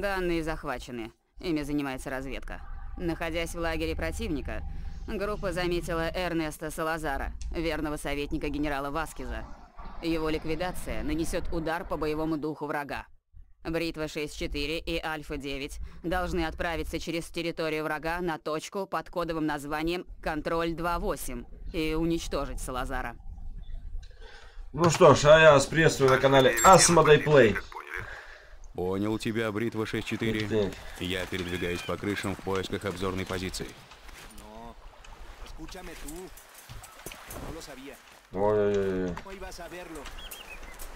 Данные захвачены. Ими занимается разведка. Находясь в лагере противника, группа заметила Эрнеста Салазара, верного советника генерала Васкиза. Его ликвидация нанесет удар по боевому духу врага. Бритва 6-4 и Альфа-9 должны отправиться через территорию врага на точку под кодовым названием «Контроль 2.8» и уничтожить Салазара. Ну что ж, а я вас приветствую на канале Асмодей Плей. Понял тебя, Бритва 6-4. Я передвигаюсь по крышам в поисках обзорной позиции. Ой-ой-ой.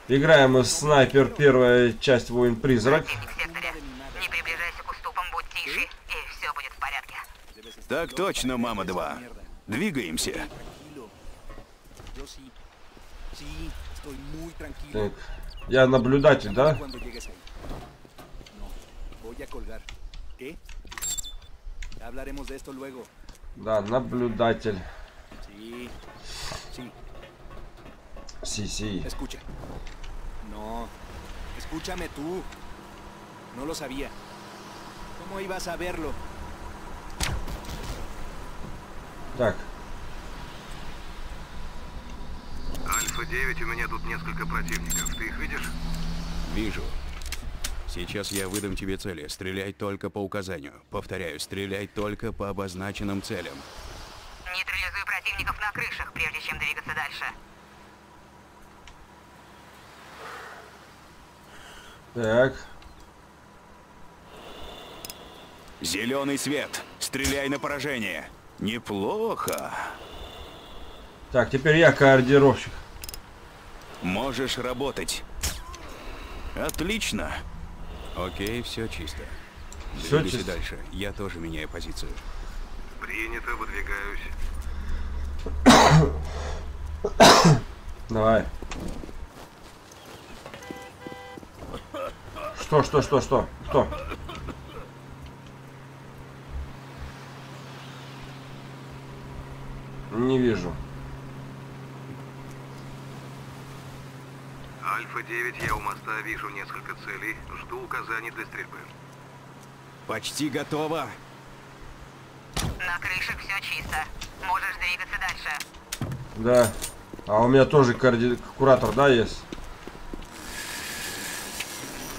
Играем мы в снайпер, первая часть воин призрак. Не приближайся к уступам, будь тише, и все будет в порядке. Так точно, мама 2. Двигаемся. Так. Я наблюдатель, да? Да, наблюдатель. Sí, sí. Escucha. No. Escúchame tú. No lo sabía. ¿Cómo ibas a verlo? Так. Альфа-9, у меня тут несколько противников. Ты их видишь? Вижу. Сейчас я выдам тебе цели. Стреляй только по указанию. Повторяю, стреляй только по обозначенным целям. Нейтрализуй противников на крышах, прежде чем двигаться дальше. Так. Зеленый свет. Стреляй на поражение. Неплохо. Так, теперь я координировщик. Можешь работать. Отлично. Окей, все чисто. Всё Двигайся чисто. дальше. Я тоже меняю позицию. Принято, выдвигаюсь. Давай. Что, что, что, что? Что? Не вижу. Альфа-9, я у моста вижу несколько целей. Жду указаний для стрельбы. Почти готово. На крышах все чисто. Можешь двигаться дальше. Да. А у меня тоже коорди... куратор, да, есть?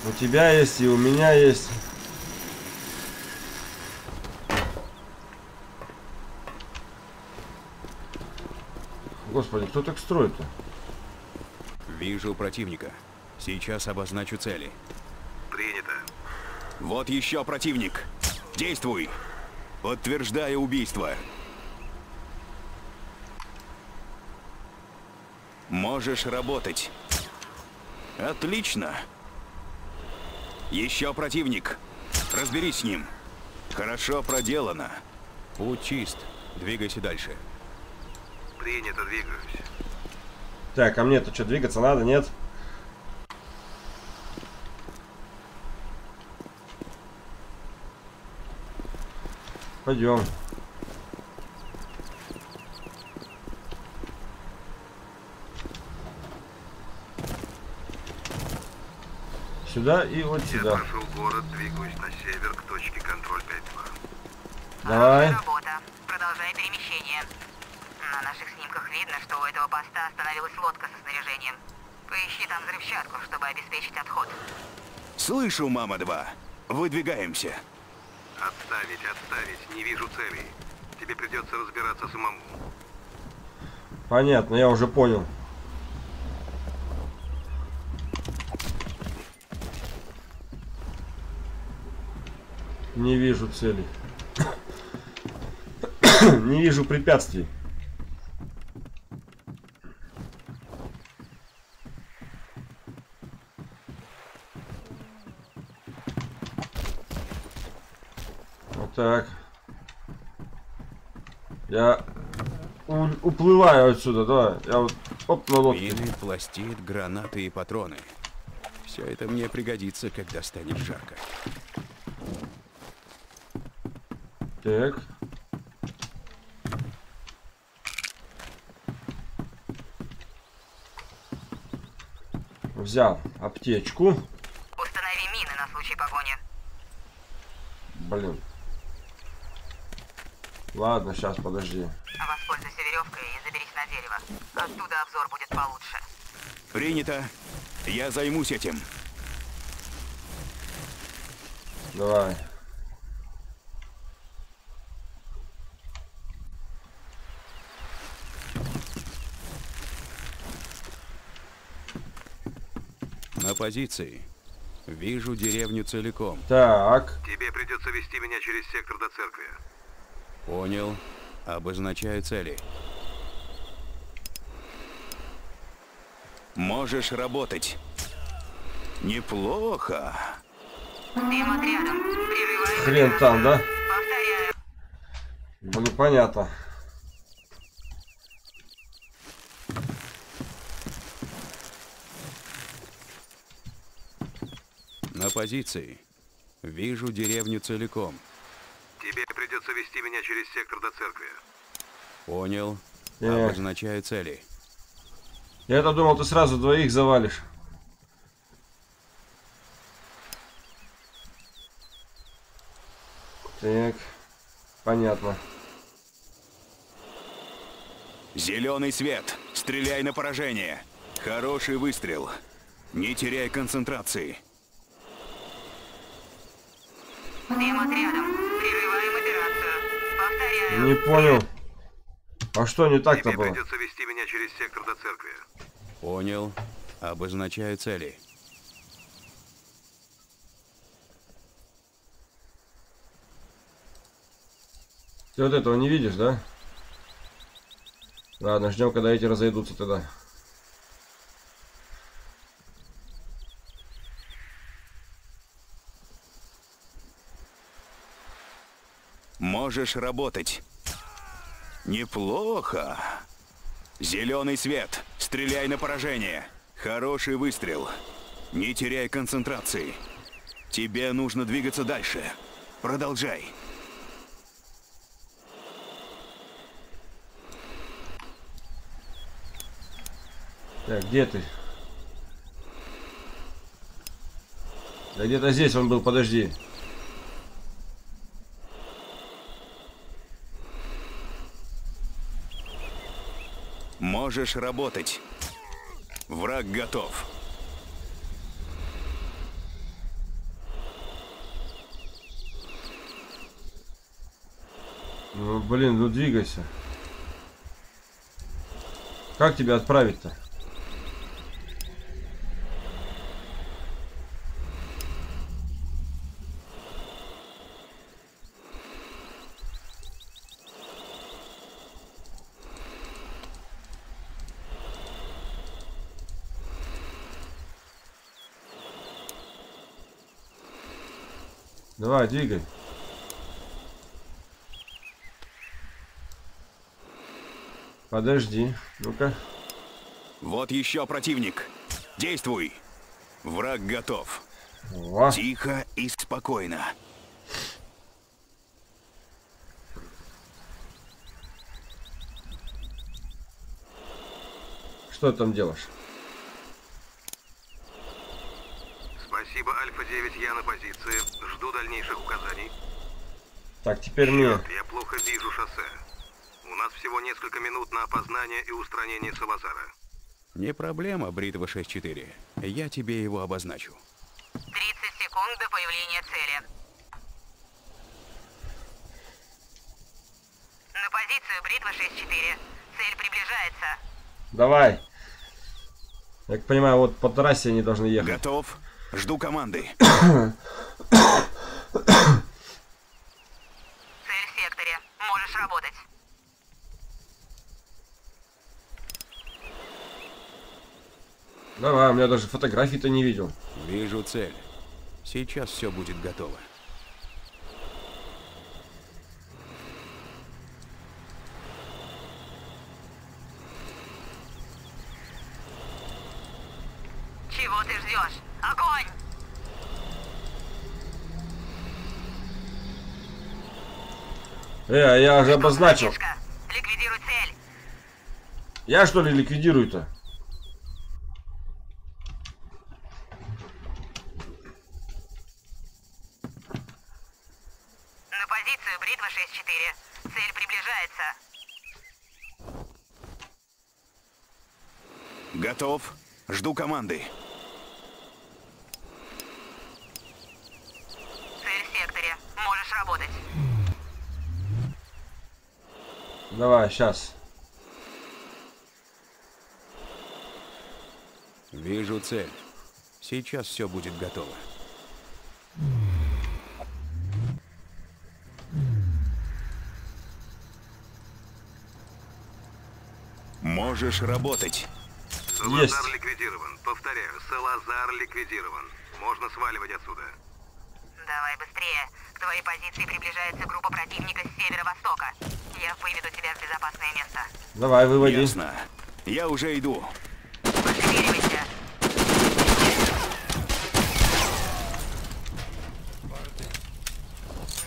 У тебя есть и у меня есть. Господи, кто так строит-то? Вижу противника. Сейчас обозначу цели. Принято. Вот еще противник. Действуй. Подтверждаю убийство. Можешь работать. Отлично. Еще противник. Разберись с ним. Хорошо проделано. Путь чист. Двигайся дальше. Принято, двигаюсь. Так, а мне-то что, двигаться надо, нет? Пойдем. Сюда и вот Я сюда. прошел город, двигаюсь на север к точке контроль 5-2. Давай. Работа. Продолжай перемещение. На наших снимках видно, что у этого поста остановилась лодка со снаряжением. Поищи там взрывчатку, чтобы обеспечить отход. Слышу, мама-2. Выдвигаемся. Отставить, отставить. Не вижу целей. Тебе придется разбираться самому. Понятно, я уже понял. Не вижу целей. Не вижу препятствий. Вот так. Я у- уплываю отсюда, да. Я вот оп на лодке. Мины, пластид, гранаты и патроны. Все это мне пригодится, когда станет жарко. Так. Взял аптечку. Установи мины на случай погони. блин. Ладно, сейчас, подожди. Воспользуйся веревкой и заберись на дерево. Оттуда обзор будет получше. Принято. Я займусь этим. Давай. На позиции. Вижу деревню целиком. Так. Тебе придется вести меня через сектор до церкви. Понял. Обозначаю цели. Можешь работать. Неплохо. Хрен там, да? Повторяю. Блин, понятно. На позиции. Вижу деревню целиком. Тебе придется вести меня через сектор до церкви. Понял. Обозначаю цели. Я-то думал, ты сразу двоих завалишь. Так. Понятно. Зеленый свет. Стреляй на поражение. Хороший выстрел. Не теряй концентрации. Дым отрядом. Прерываем операцию. Повторяю. Не понял. А что не так-то Тебе было? придется вести меня через сектор до церкви. Понял. Обозначаю цели. Ты вот этого не видишь, да? Ладно, ждем, когда эти разойдутся тогда. Можешь работать. Неплохо. Зеленый свет. Стреляй на поражение. Хороший выстрел. Не теряй концентрации. Тебе нужно двигаться дальше. Продолжай. Так, где ты? Да где-то здесь он был, подожди. Можешь работать. Враг готов. Ну, блин, ну двигайся. Как тебя отправить-то? Давай, двигай. Подожди. Ну-ка. Вот еще противник. Действуй. Враг готов. О, Тихо и спокойно. что ты там делаешь? Альфа-9, я на позиции. Жду дальнейших указаний. Так, теперь мне. Я плохо вижу шоссе. У нас всего несколько минут на опознание и устранение Салазара. Не проблема, Бритва 6-4. Я тебе его обозначу. 30 секунд до появления цели. На позицию Бритва 6-4. Цель приближается. Давай. Я так понимаю, вот по трассе они должны ехать. Готов? Жду команды. Цель в секторе. Можешь работать. Давай, у меня даже фотографий-то не видел. Вижу цель. Сейчас все будет готово. Чего ты ждешь? Огонь! Э, а я же обозначил. Ликвидируй цель. Я что ли ликвидирую-то? Цель приближается. Готов. Жду команды. Цель в секторе. Можешь работать. Давай, сейчас. Вижу цель. Сейчас все будет готово. Можешь работать. Салазар ликвидирован. Повторяю, Салазар ликвидирован. Можно сваливать отсюда. Давай быстрее. К твоей позиции приближается группа противника с северо-востока. Я выведу тебя в безопасное место. Давай, выводи. Ясно. Я уже иду. Пошевеливайся.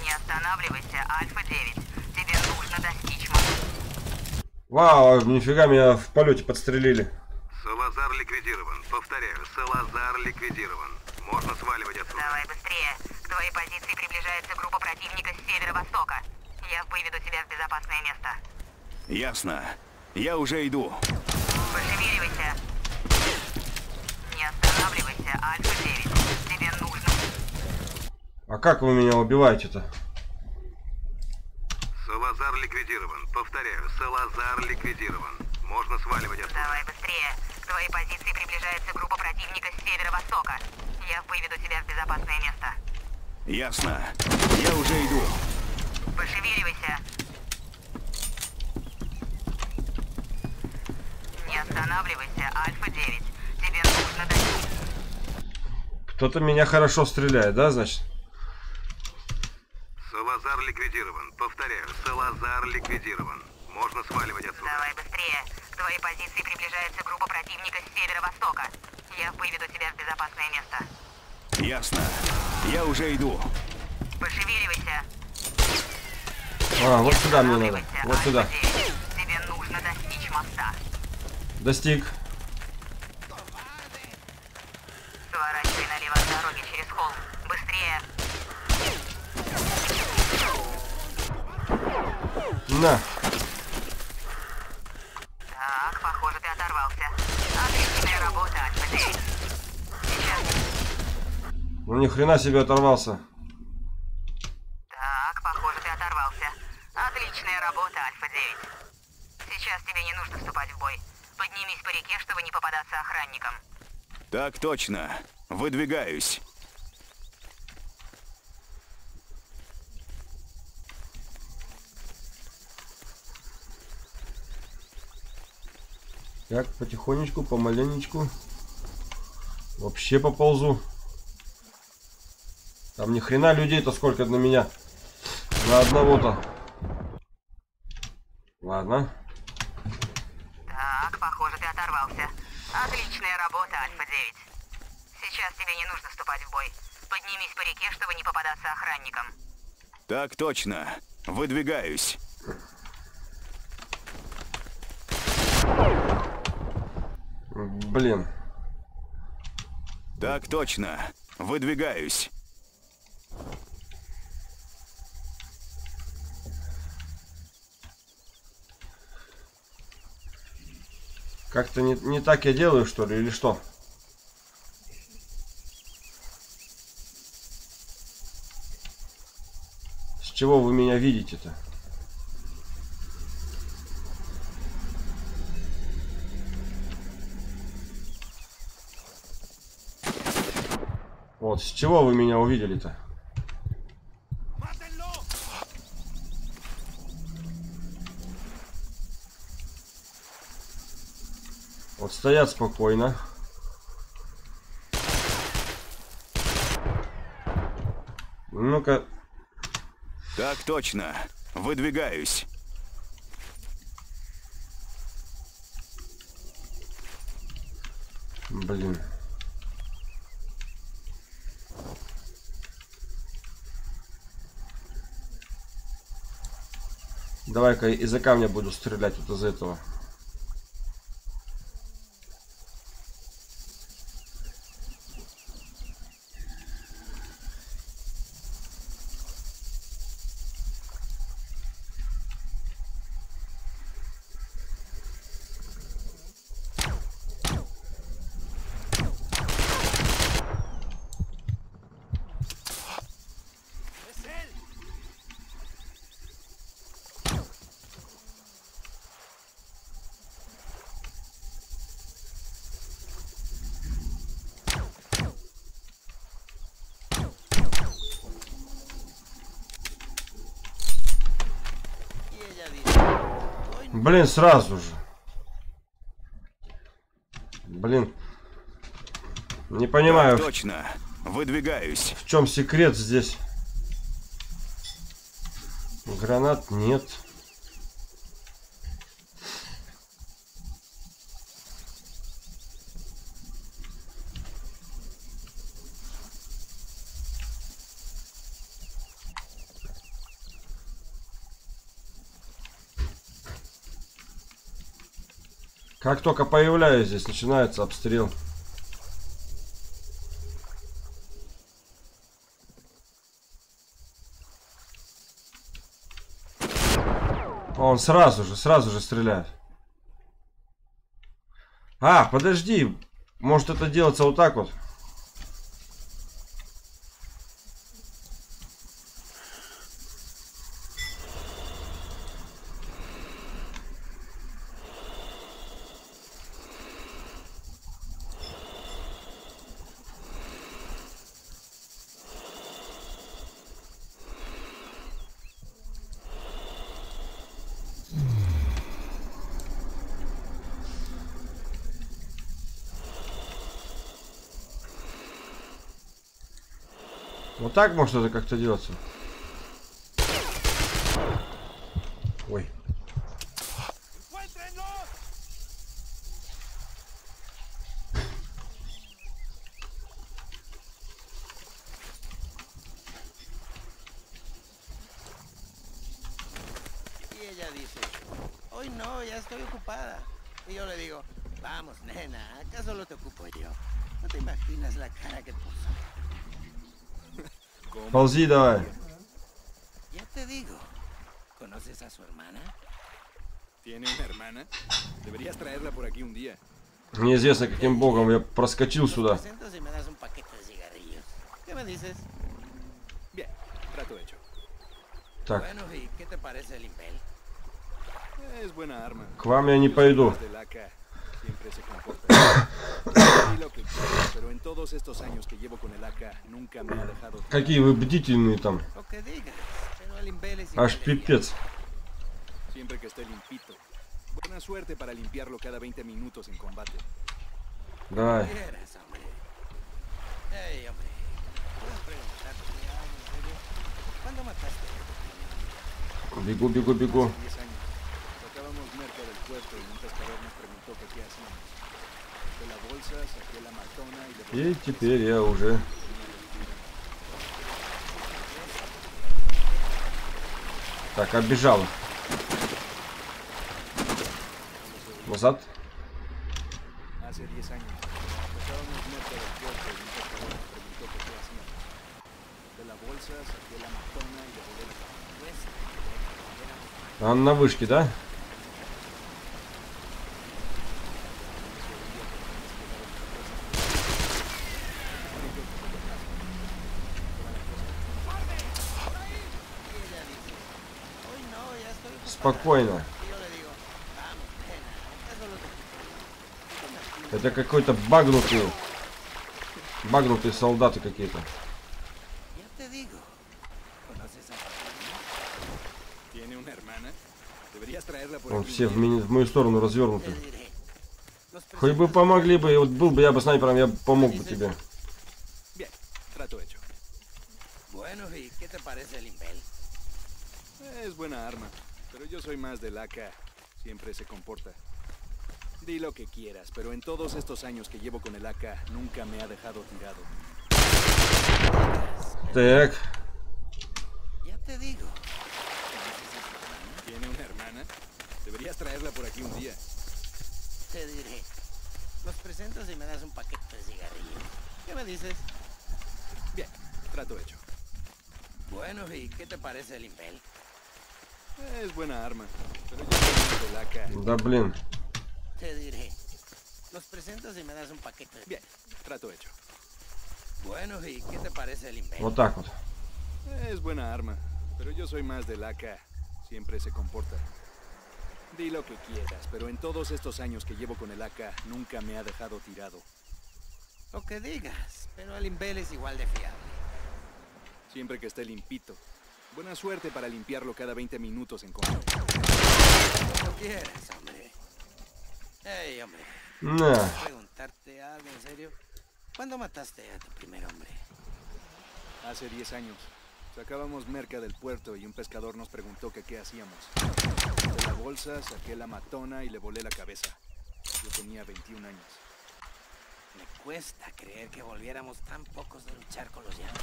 Не останавливайся, Альфа-9. Тебе нужно достичь моста. Вау, нифига меня в полете подстрелили. Салазар ликвидирован. Повторяю, Салазар ликвидирован. Можно сваливать отсюда. Давай быстрее. К твоей позиции приближается группа противника с северо-востока. Я выведу тебя в безопасное место. Ясно. Я уже иду. Пошевеливайся. Не останавливайся, Альфа-9. Тебе нужно... А как вы меня убиваете-то? Салазар ликвидирован. Повторяю, Салазар ликвидирован. Можно сваливать отсюда. Давай быстрее. К твоей позиции приближается группа противника с северо-востока. Я выведу тебя в безопасное место. Ясно. Я уже иду. Пошевеливайся. Не останавливайся, Альфа-9. Тебе нужно достичь... Кто-то меня хорошо стреляет, да, значит? Салазар ликвидирован. Повторяю, Салазар ликвидирован. Можно сваливать отсюда. Давай быстрее. К твоей позиции приближается группа противника с северо-востока. Я выведу тебя в безопасное место. Ясно. Я уже иду. Пошевеливайся. А, вот сюда мне надо. Вот сюда. Альфа-9. Тебе нужно достичь моста. Достиг. Сворачивай налево от дороги через холм. Быстрее. На. Так, похоже, ты оторвался. Отличная работа, Альфа-9. Сейчас. Ну ни хрена себе оторвался. Так, похоже, ты оторвался. Отличная работа, Альфа-9. Сейчас тебе не нужно вступать в бой. Поднимись по реке, чтобы не попадаться охранникам. Так точно. Выдвигаюсь. Так, потихонечку, помаленечку. Вообще поползу. Там ни хрена людей-то сколько на меня. На одного-то. Ладно. Так, похоже, ты оторвался. Отличная работа, Альфа-9. Сейчас тебе не нужно вступать в бой. Поднимись по реке, чтобы не попадаться охранникам. Так точно. Выдвигаюсь. Блин. Так точно. Выдвигаюсь. Как-то не, не так я делаю, что ли, или что? С чего вы меня видите-то? Вот, с чего вы меня увидели-то? Вот стоят спокойно. Ну-ка, Так точно. Выдвигаюсь. блин. Давай-ка из-за камня буду стрелять вот из этого. Блин, сразу же. Блин. Не понимаю, в- Точно. Выдвигаюсь. в чем секрет здесь. Гранат нет. Как только появляюсь здесь, начинается обстрел. Он сразу же, сразу же стреляет. А, подожди. Может это делается вот так вот? Так может это как-то делаться? Un día. Неизвестно каким богом я проскочил сюда. Так, Bueno, ¿y qué te parece el impel? Es buena arma. к вам я не pойду. Los del AK siempre se comportan. Sí, lo que quieras, pero en todos estos años que llevo con el AK nunca me ha dejado. Какие вы бдительные там. Lo que digas, pero el impel es Аж igual de fiable. пипец. Siempre que esté limpito. Buena suerte para limpiarlo cada 20 minutos en combate. Давай. Quieras, hombre. Ey, hombre, ¿puedes preguntarte algo en serio? ¿Cuándo mataste? Бегу, бегу, бегу. Hace 10 años. Sacábamos merca del puerto y un pescador nos preguntó que qué hacíamos. De la bolsa, saqué la matona y le И теперь я уже... Так, оббежал. Назад. Hace 10 años. Sacábamos merca del puerto y un pescador nos preguntó que qué hacíamos. De la bolsa, saqué la matona y le volé la Он на вышке, да? Hoy no, ya estoy ocupada. Спокойно. Y yo le digo, vamos, nena, acá solo te ocupo yo. Это какой-то багнутый... Багнутые солдаты какие-то. Aquí. все в, в мою сторону развернуты. Хоть бы помогли бы, вот был бы я бы снайпером, я помог бы тебе. Es buena arma, Pero yo soy más del AK. Siempre se comporta. Di lo que quieras, pero en todos estos años que llevo con el AK, nunca me ha dejado tirado. Tec. Ya te digo. ¿Tiene una hermana? Deberías traerla por aquí un día. Te diré. Los presentas y me das un paquete de cigarrillos. ¿Qué me dices? Bien, trato hecho. Bueno, ¿y qué te parece el impel? Es buena arma, pero ya de la Dublin. Te diré. Los presentas y me das un paquete. Bien, trato hecho. Bueno, ¿y qué te parece el invento? Otacos. Es buena arma, pero yo soy más del AK. Siempre se comporta. Di lo que quieras, pero en todos estos años que llevo con el AK, nunca me ha dejado tirado. Lo que digas, pero el Imbel es igual de fiable. Siempre que esté limpito, Buena suerte para limpiarlo cada 20 minutos en combate. Como quieras. Oye, hombre, preguntarte algo en serio. ¿Cuándo mataste a tu primer hombre? Hace 10 años. Sacábamos merca del puerto y un pescador nos preguntó que qué hacíamos. De la bolsa saqué la matona y le volé la cabeza. Yo tenía 21 años. Me cuesta creer que volviéramos tan pocos de luchar con los yankees.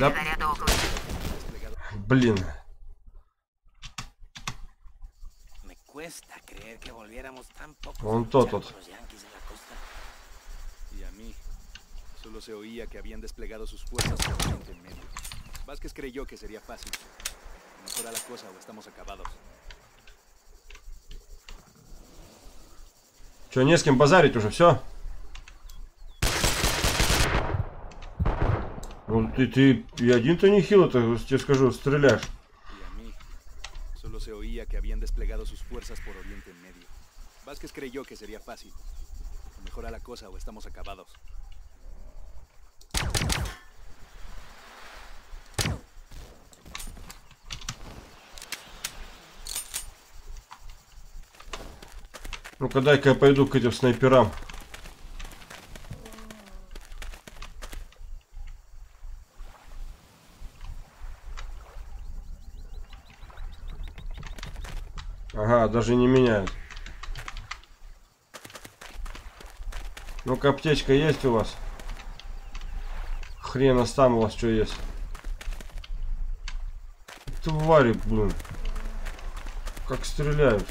Да. Блин. De тот en mí, solo se oía que habían desplegado sus fuerzas Oriente Medio. Vázquez creyó que sería fácil. Mejora la cosa o estamos acabados. Че, не с кем базарить уже, все? Ну ты, ты и один-то не хило-то, тебе скажу, стреляешь. Y a mí, solo se oía que habían desplegado sus fuerzas por Oriente Medio. Vázquez creyó que sería fácil. O mejora la cosa o estamos acabados. Ну-ка дай-ка я пойду к этим снайперам. Ага, даже не меняют. Ну-ка, аптечка есть у вас? Хрена там у вас что есть? Твари, блин. Как стреляют.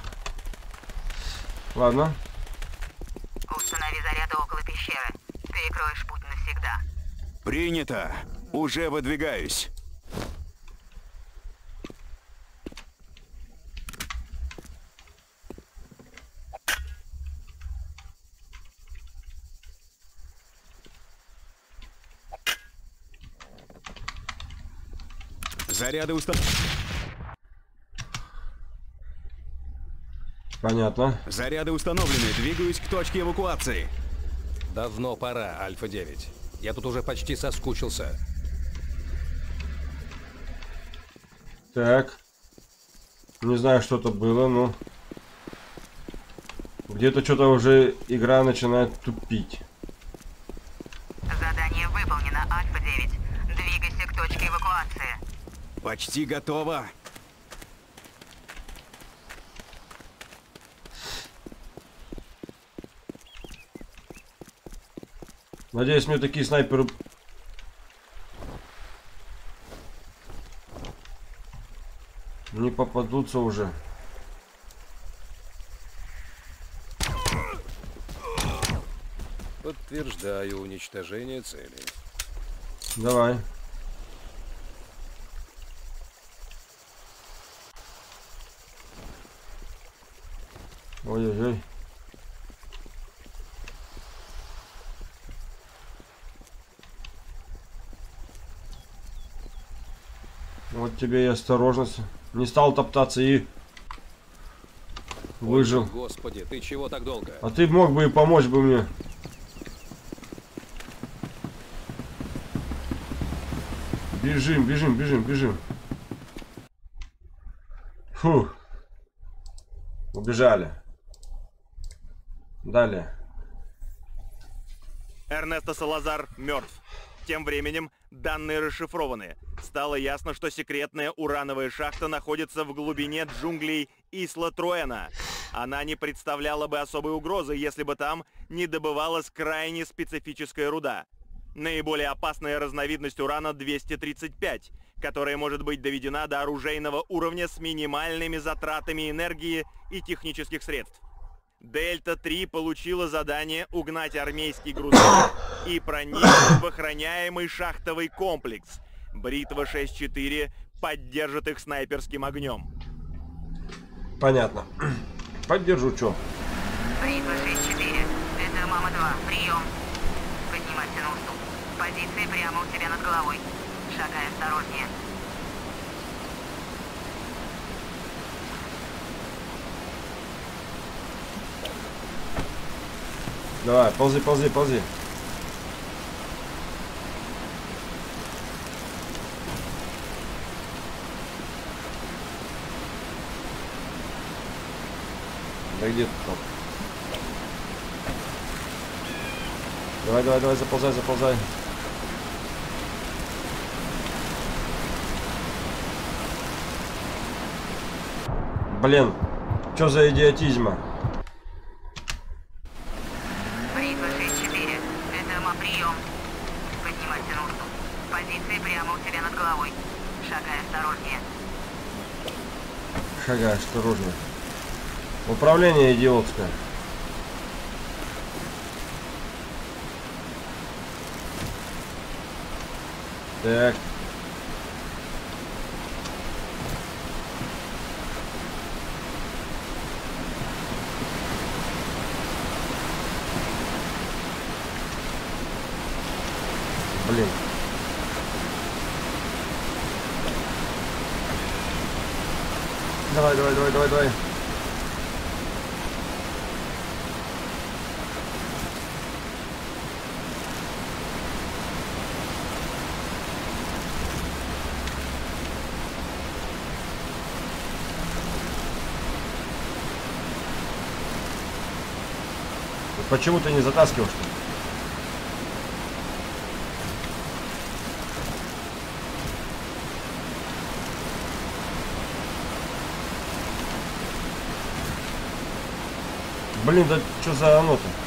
Ладно. Установи заряд около пещеры. Перекроешь путь навсегда. Принято. Уже выдвигаюсь. Заряды установлены. Понятно. Заряды установлены. Двигаюсь к точке эвакуации. Давно пора, Альфа-9. Я тут уже почти соскучился. Так. Не знаю, что это было, но... Где-то что-то уже игра начинает тупить. Задание выполнено, Альфа-9. Двигайся к точке эвакуации. Почти готово. Надеюсь, мне такие снайперы... Не попадутся уже. Подтверждаю уничтожение цели. Давай. Ой-ой-ой. Вот тебе и осторожность. Не стал топтаться и выжил. Господи, ты чего так долго? А ты мог бы и помочь бы мне. Бежим, бежим, бежим, бежим. Фу. Убежали. Далее. Эрнесто Салазар мертв. Тем временем данные расшифрованы. Стало ясно, что секретная урановая шахта находится в глубине джунглей Исла Труэна. Она не представляла бы особой угрозы, если бы там не добывалась крайне специфическая руда. Наиболее опасная разновидность урана 235, которая может быть доведена до оружейного уровня с минимальными затратами энергии и технических средств. Дельта-3 получила задание угнать армейский грузовик и проникнуть в охраняемый шахтовый комплекс. Бритва 6-4 поддержит их снайперским огнем. Понятно. Поддержу, чё. Бритва 6-4. Это Мама-2. Прием. Поднимайся на уступ. Позиции прямо у тебя над головой. Шагай осторожнее. Давай, ползи, ползи, ползи. Да где ты там? Давай, давай, давай, заползай, заползай. Блин, что за идиотизма? Бритва 6-4. Это ма прием. Поднимайся на уступ. Позиции прямо у тебя над головой. Шагай осторожнее. Шагай, осторожно. Управление идиотское. Так. Блин. Давай, давай, давай. Почему ты не затаскивал? Блин, да что за оно-то?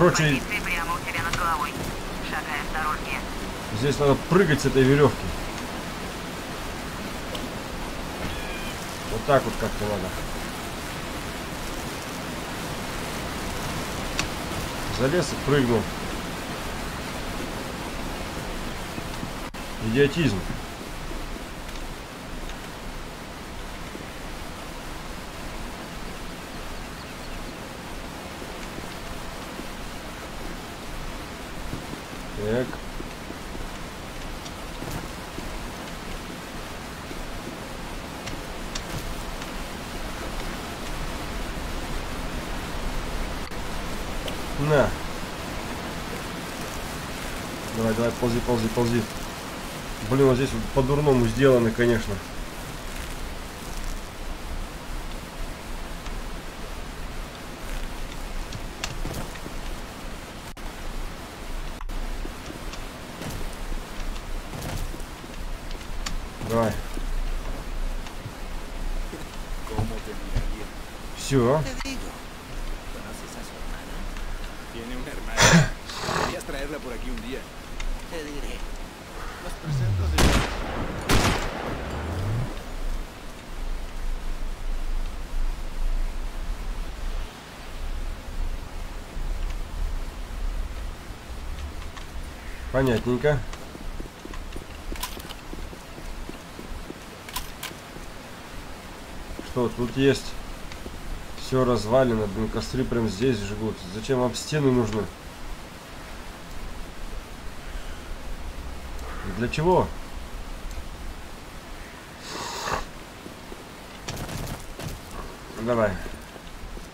Осторожнее. здесь надо прыгать с этой веревки. Вот так вот как-то надо. Залез и прыгнул. Идиотизм. Так. На. Давай, ползи, ползи, ползи. Блин, вот здесь вот по-дурному сделано, конечно. Понятненько. Что тут есть? Все развалено, блин, костры прям здесь жгут. Зачем вам стены нужны? Для чего? Давай.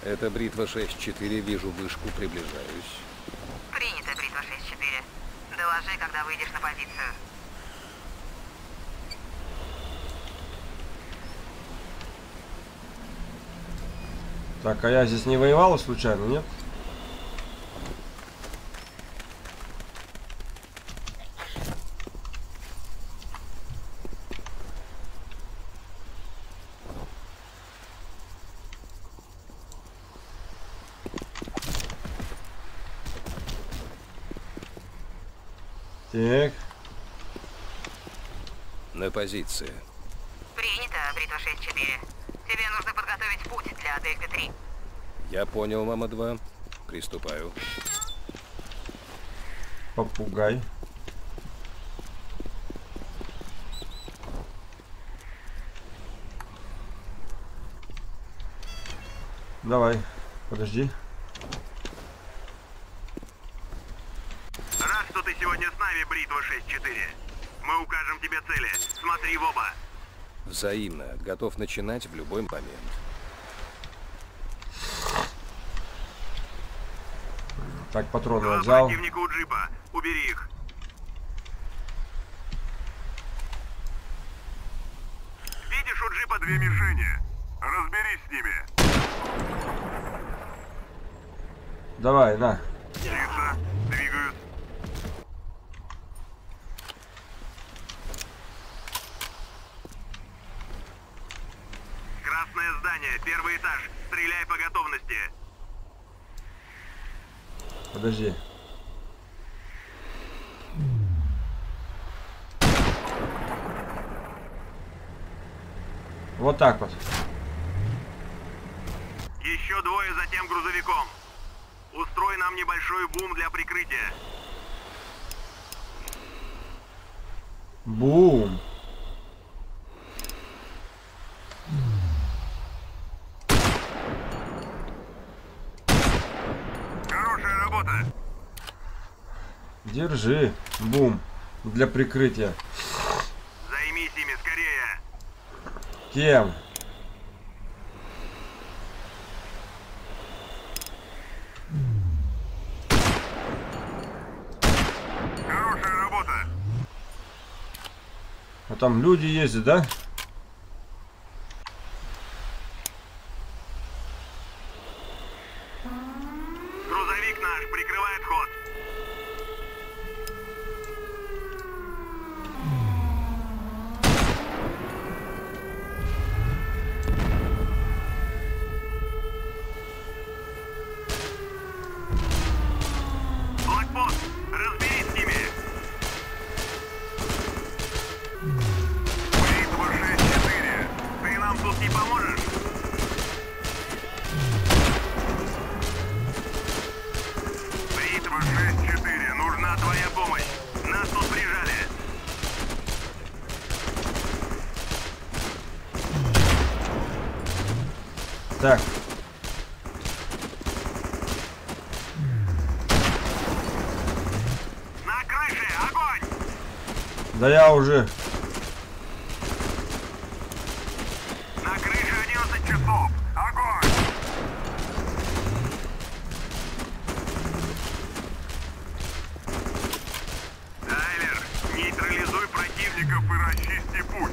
Это бритва 6-4, вижу вышку, приближаюсь. Принято, Бритва 6-4. Доложи, когда выйдешь на позицию. Так, а я здесь не воевала случайно, нет? Так, На позиции. Принято, Бритва 6-4. Тебе нужно подготовить путь для Дельты 3. Я понял, мама 2. Приступаю. попугай. Давай, подожди. Рад, что ты сегодня с нами, Бритва 6-4. Мы укажем тебе цели. Смотри в оба. Взаимно. Готов начинать в любой момент. Так, патроны Два взял. противника у джипа. Убери их. Видишь у джипа две мишени. Разберись с ними. Давай, на. Тихо. Двигаюсь. Красное здание, первый этаж. Стреляй по готовности. Подожди. Вот так вот. Еще двое за тем грузовиком. Устрой нам небольшой бум для прикрытия. Бум. Хорошая работа. Держи. Бум. Для прикрытия. Займись ими скорее. Кем? Хорошая работа. А там люди ездят, да? Грузовик наш прикрывает ход. Да я уже. На крыше 11 часов. Огонь! Тайлер, нейтрализуй противников и расчисти путь.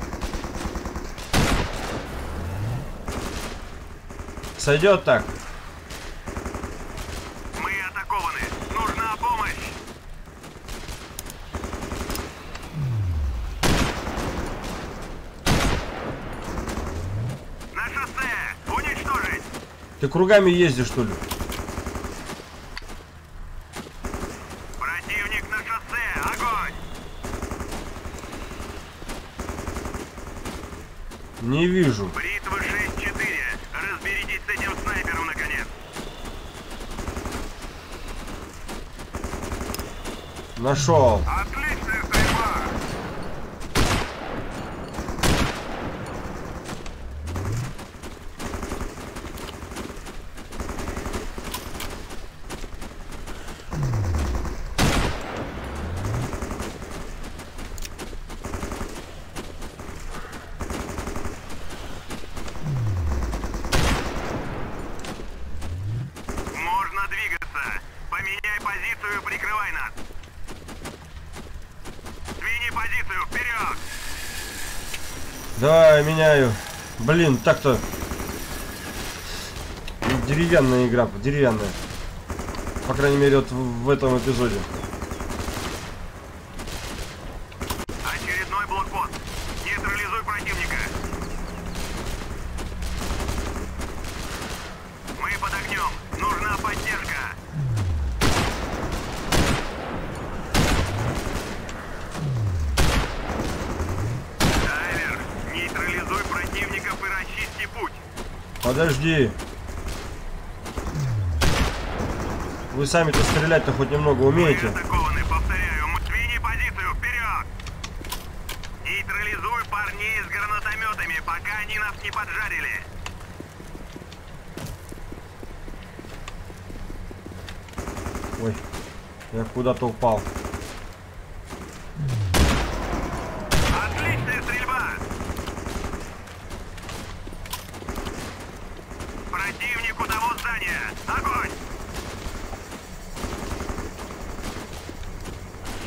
Сойдет так. Мы атакованы. Нужна помощь. На шоссе! Уничтожить! Ты кругами ездишь, что ли? Противник шоссе! Огонь! Не вижу. Бритва 6-4. Разберитесь с этим снайпером, наконец. Нашел стрельба! Можно двигаться. Поменяй позицию и прикрывай нас. Смени позицию, вперед! Давай, меняю. Блин, так-то... Деревянная игра, деревянная. По крайней мере, вот в этом эпизоде. Очередной блокпост. Нейтрализуй противника. Мы под огнем. Нужна поддержка. Дайвер, нейтрализуй противников и расчисти путь. Подожди. Вы сами-то стрелять-то хоть немного умеете? Повторяю. Позицию, вперед! Нейтрализуй парней с гранатометами, пока они нас не поджарили. Ой, я куда-то упал. Отличная стрельба! Противник у того здания! Огонь!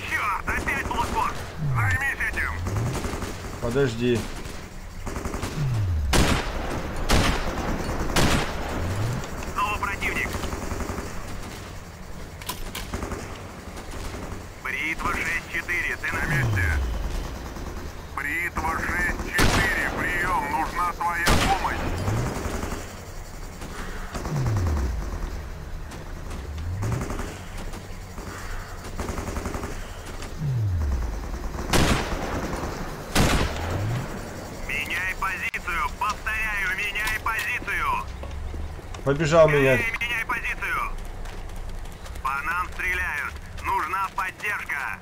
Черт, опять блокпост! Займись этим! Подожди. Снова противник! Бритва 6-4, ты на месте! Бритва 6-4, прием, нужна твоя помощь! Меняй позицию! Повторяю, меняй позицию! Побежал меня. Меняй позицию! По нам стреляют! Нужна поддержка!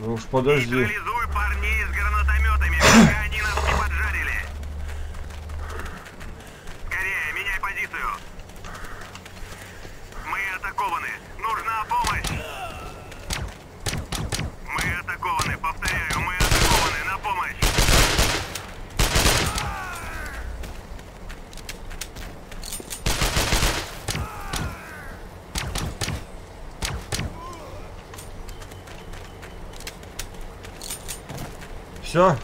Ну уж подожди. Нейтрализуй парней с гранатометами, пока они нас не поджарили! Скорее, меняй позицию! Мы атакованы! Нужна помощь! Мы атакованы, повторяю, мы атакованы! На помощь! Все?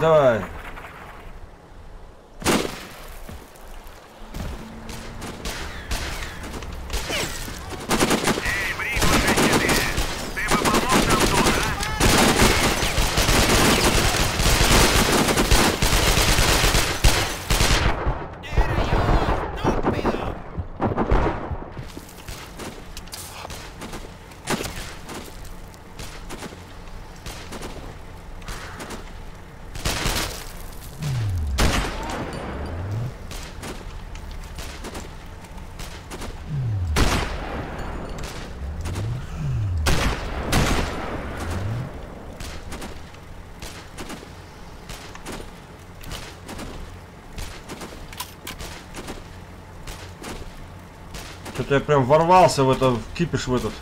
Давай. я прям ворвался в это, в кипиш в этот.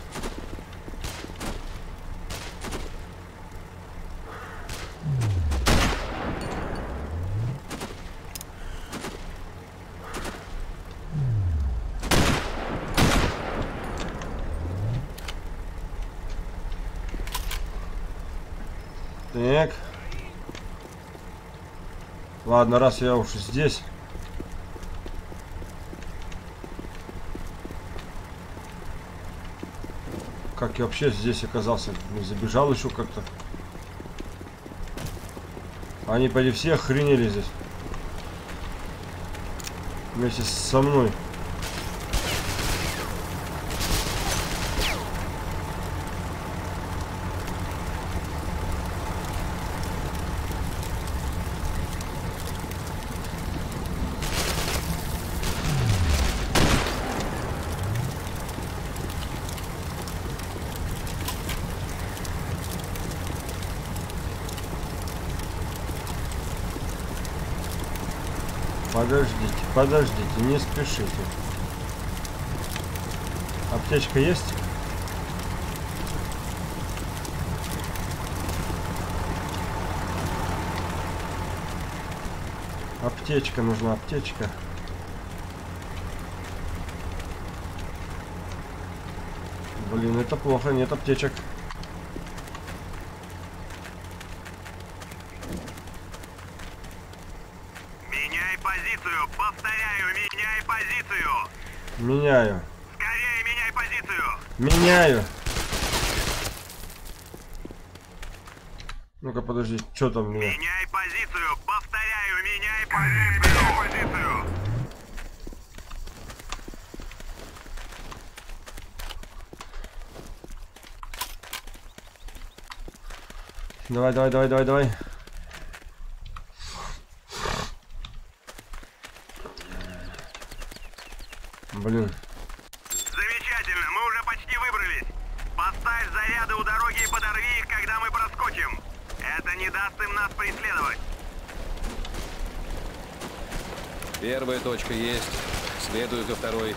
Так. Ладно, раз я уж здесь. Как я вообще здесь оказался? Не забежал еще как-то. Они почти все охренели здесь. Вместе со мной. Подождите, не спешите. Аптечка есть? Аптечка нужна, аптечка. Блин, это плохо, нет аптечек. Меняй позицию! Повторяю, меняй позицию! Меняю. Скорее меняй позицию! Меняю. Ну-ка, подожди, что там у меня? Меняй позицию! Повторяю, меняй позицию! позицию! Давай, давай, давай, давай, давай. Блин. Замечательно, мы уже почти выбрались. Поставь заряды у дороги и подорви их, когда мы проскочим. Это не даст им нас преследовать. Первая точка есть. Следую за второй.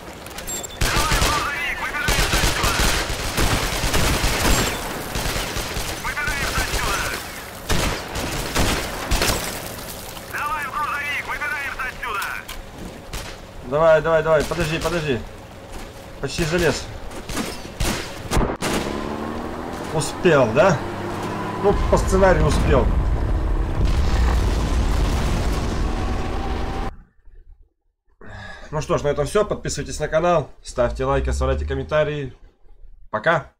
Давай, давай, давай, подожди, подожди. Почти залез. Успел, да? Ну, по сценарию успел. Ну что ж, на этом все. Подписывайтесь на канал, ставьте лайки, оставляйте комментарии. Пока!